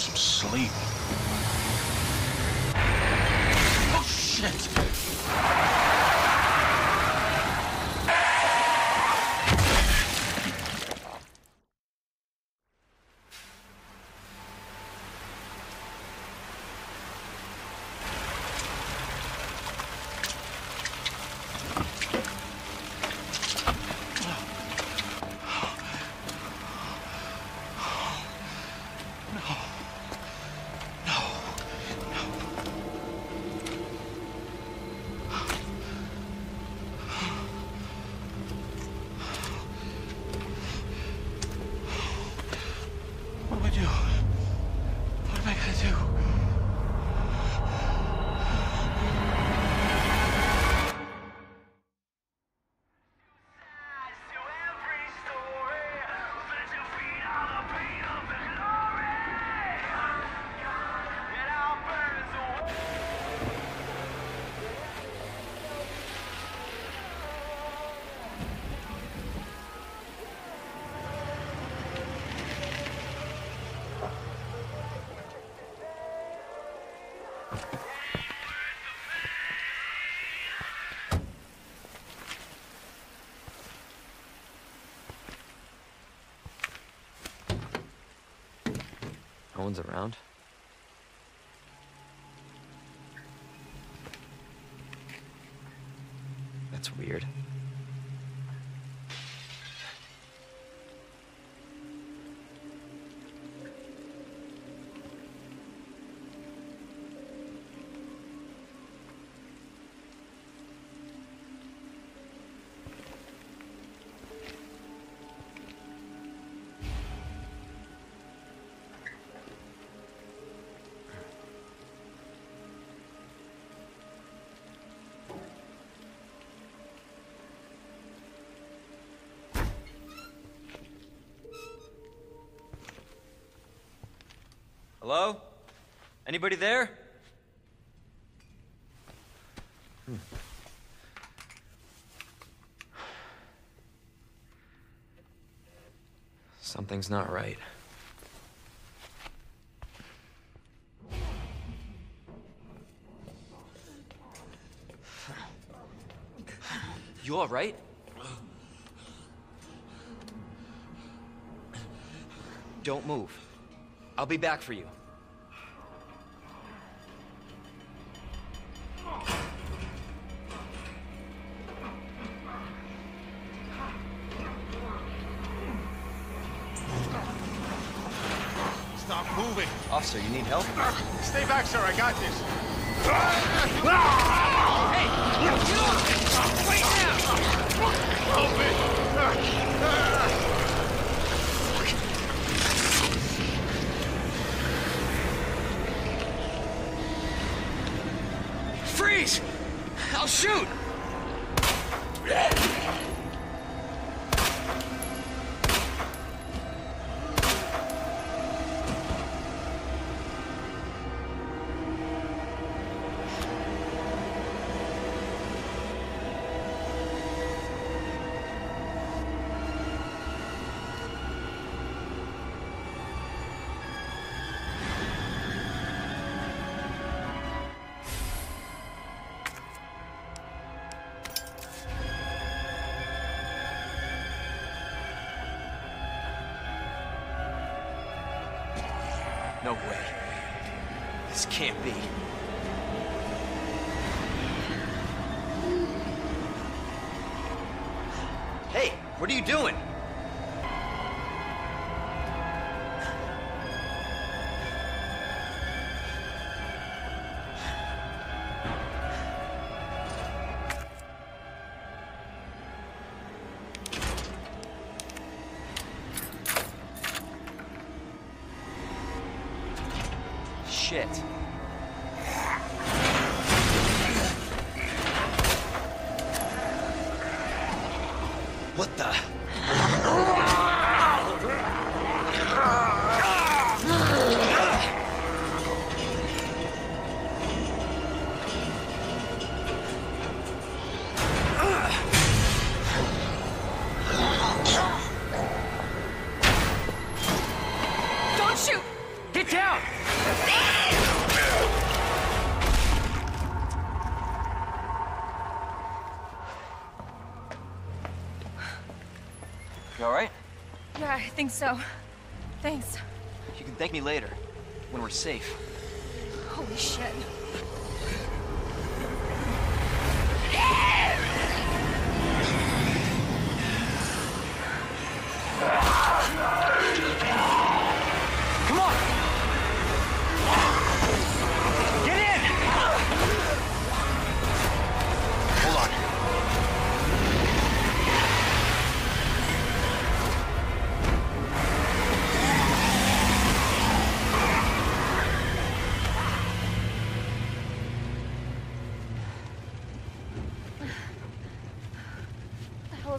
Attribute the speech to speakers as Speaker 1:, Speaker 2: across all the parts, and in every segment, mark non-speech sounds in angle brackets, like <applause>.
Speaker 1: some sleep.
Speaker 2: One's around. Hello? Anybody there? Hmm. Something's not right. You all right? Don't move. I'll be back for you.
Speaker 1: Stop moving.
Speaker 2: Officer, you need help?
Speaker 1: Stay back, sir. I got this.
Speaker 2: Freeze! I'll shoot! Shit.
Speaker 3: I think so. Thanks.
Speaker 2: You can thank me later, when we're safe.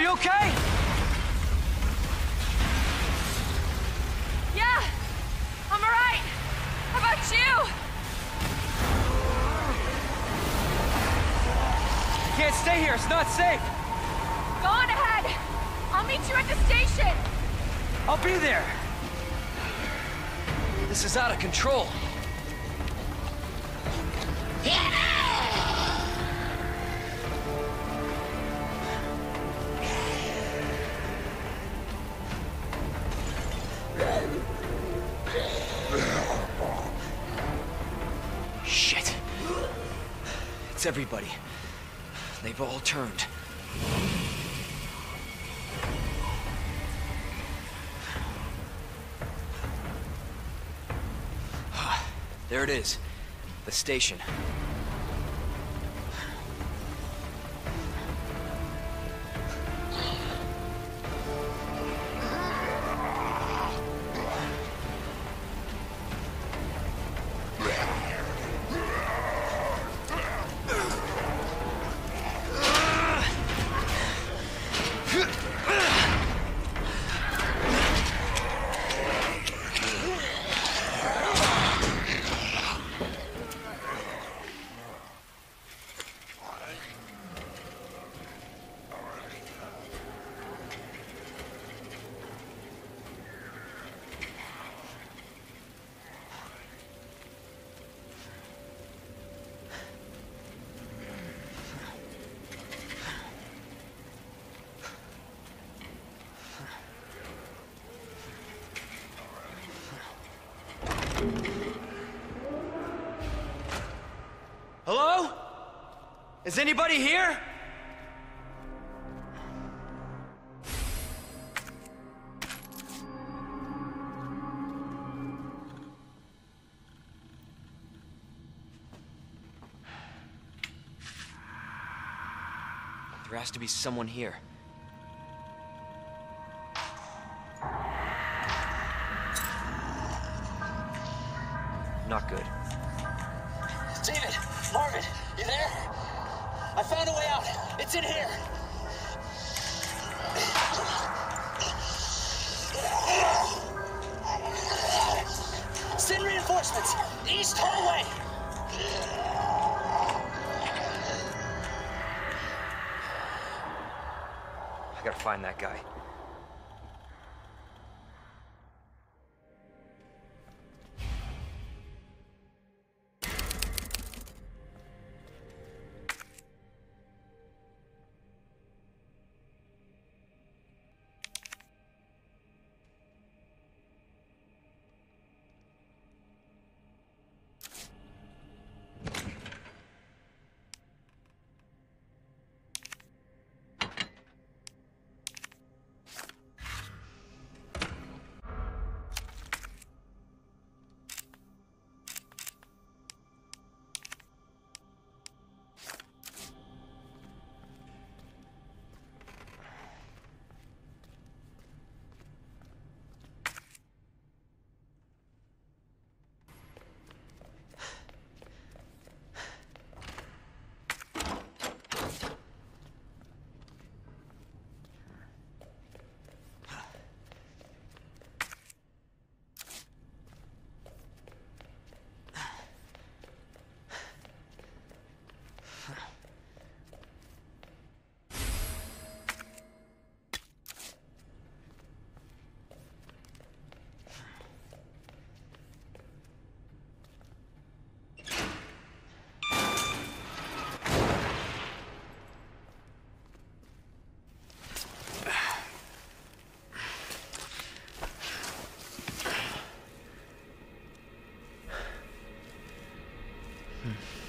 Speaker 3: You
Speaker 2: okay?
Speaker 3: Yeah! I'm alright! How about you?
Speaker 2: Can't stay here, it's not safe.
Speaker 3: Go on ahead! I'll meet you at the station!
Speaker 2: I'll be there. This is out of control. Everybody. They've all turned. Ah, there it is. The station. Is anybody here? There has to be someone here. Okay.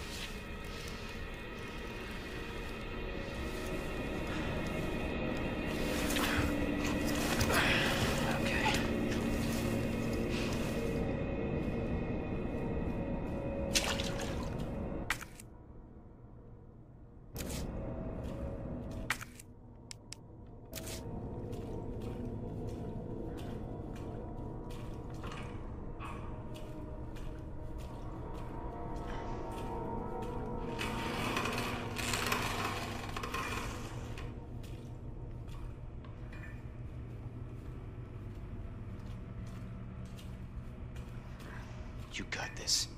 Speaker 2: You got this.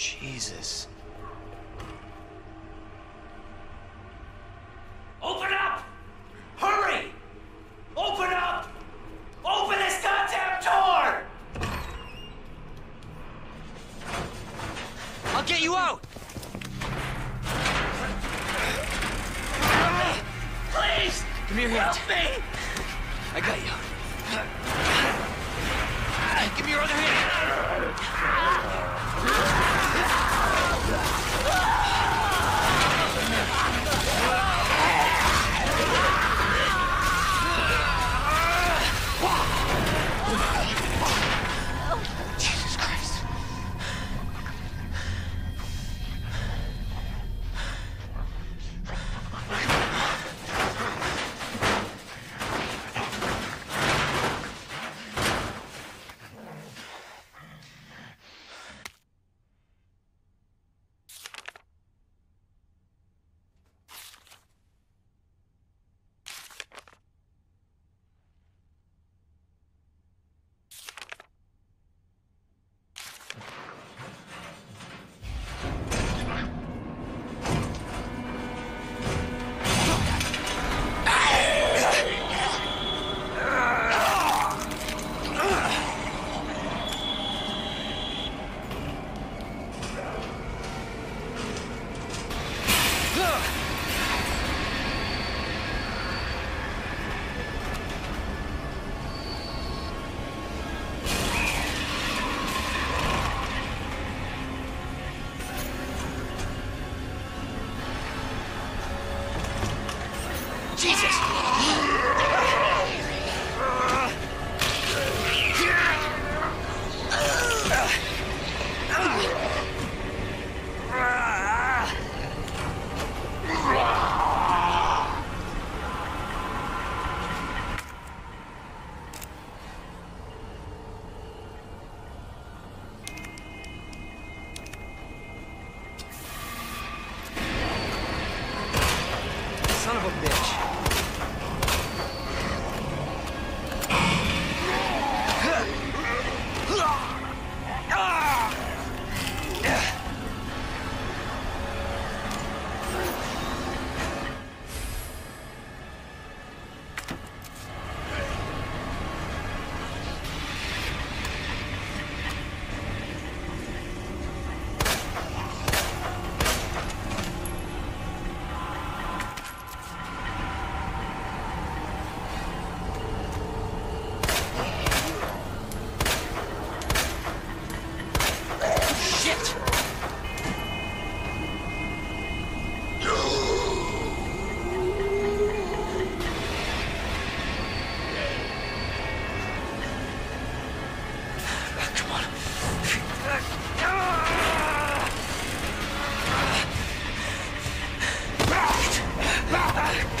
Speaker 1: Jesus.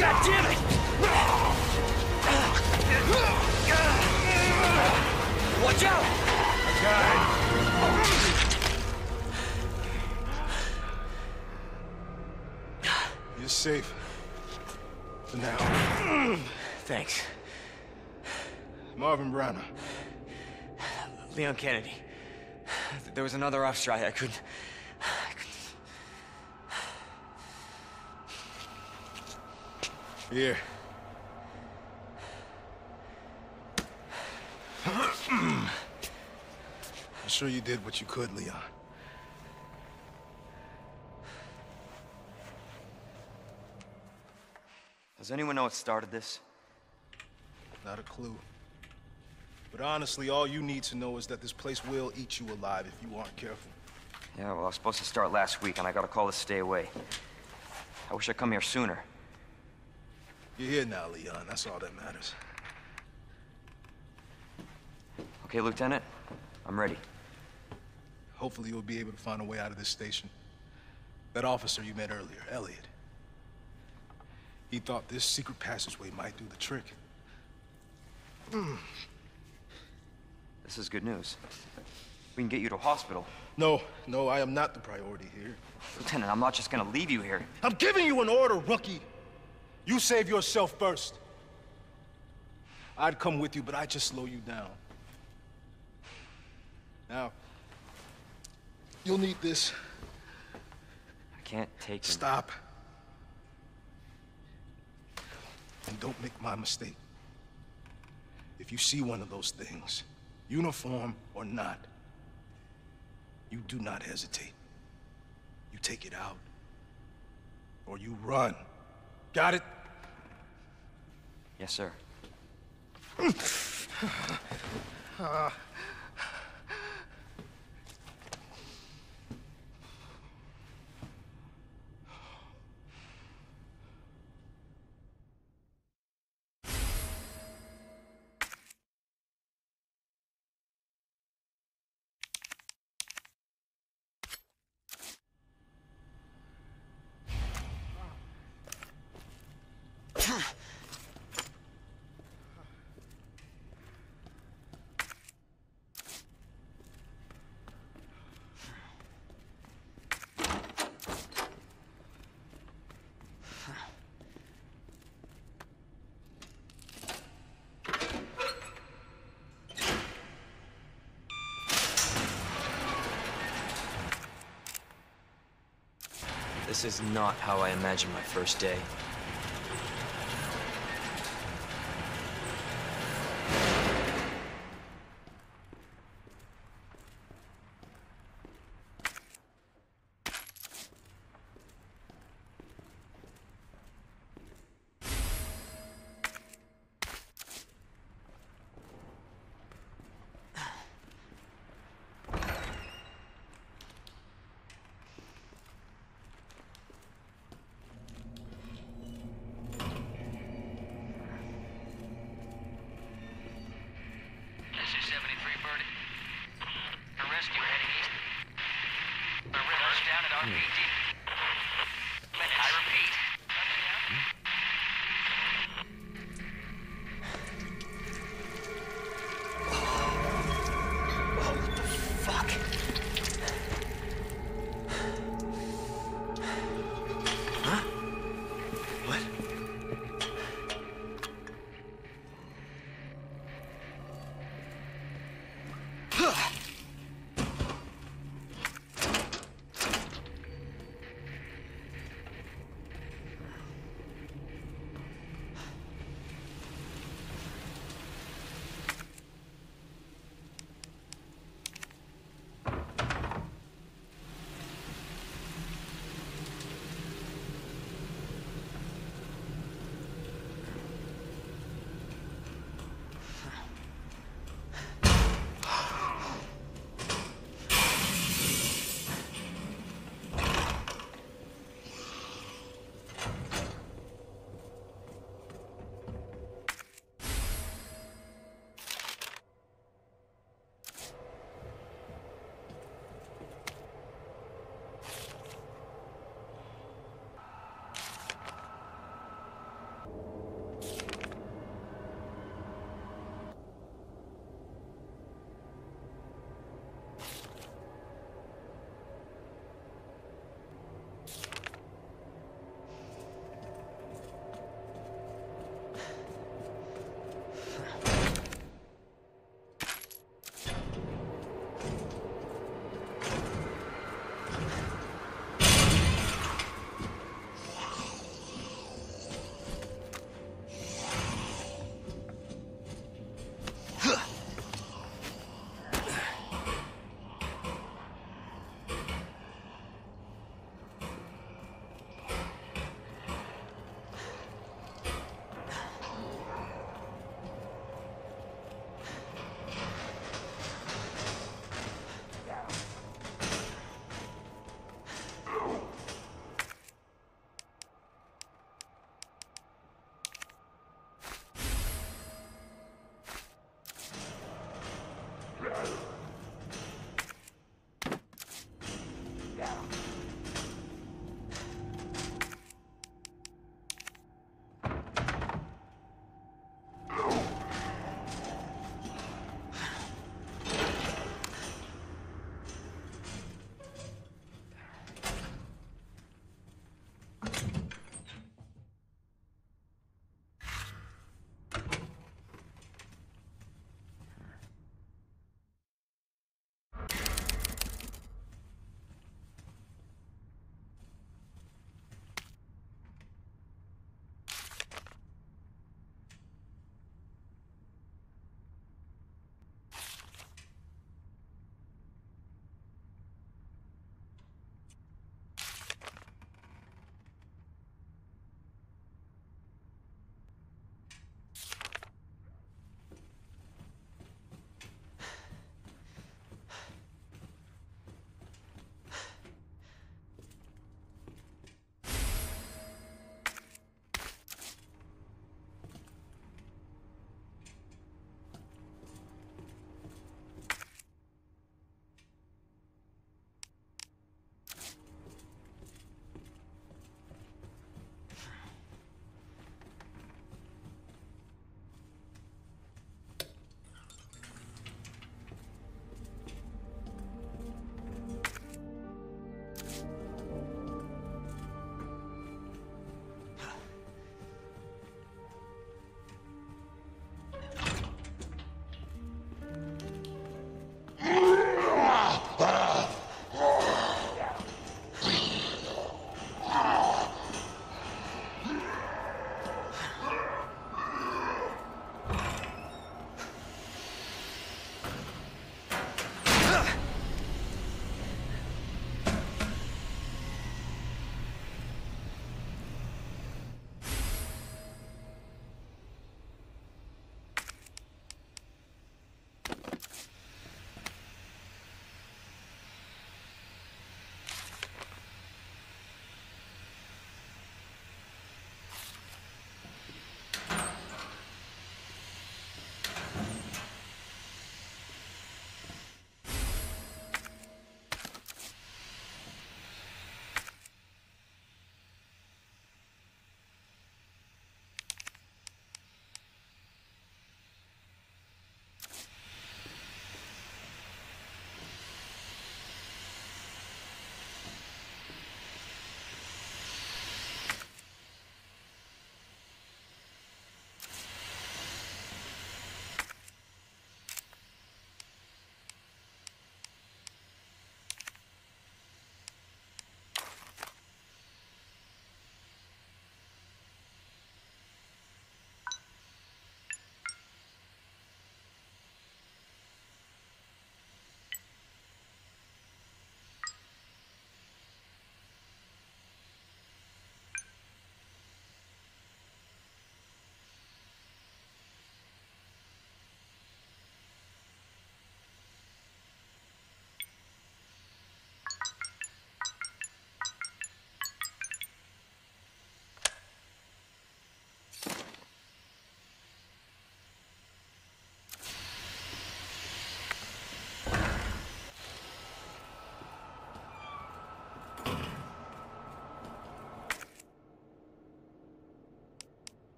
Speaker 2: God damn it! Watch out!
Speaker 4: You're safe. For now.
Speaker 2: Thanks.
Speaker 4: Marvin Branagh.
Speaker 2: Leon Kennedy. There was another off strike. I couldn't. I couldn't.
Speaker 4: Here. I'm sure you did what you could, Leon.
Speaker 2: Does anyone know what started this?
Speaker 4: Not a clue. But honestly, all you need to know is that this place will eat you alive if you aren't careful.
Speaker 2: Yeah, well, I was supposed to start last week, and I got a call to stay away. I wish I'd come here sooner.
Speaker 4: You're here now, Leon. That's all that matters.
Speaker 2: Okay, Lieutenant? I'm ready.
Speaker 4: Hopefully you'll be able to find a way out of this station. That officer you met earlier, Elliot. He thought this secret passageway might do the trick. Hmm.
Speaker 2: This is good news. We can get you to hospital.
Speaker 4: No, no, I am not the priority here.
Speaker 2: Lieutenant, I'm not just gonna leave you here.
Speaker 4: I'm giving you an order, rookie. You save yourself first. I'd come with you, but I'd just slow you down. Now, You'll need this.
Speaker 2: I can't take.
Speaker 4: Stop. And don't make my mistake. If you see one of those things, uniform or not, you do not hesitate. You take it out. Or you run. Got it?
Speaker 2: Yes, sir. <sighs> Ah. This is not how I imagined my first day.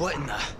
Speaker 2: What in the...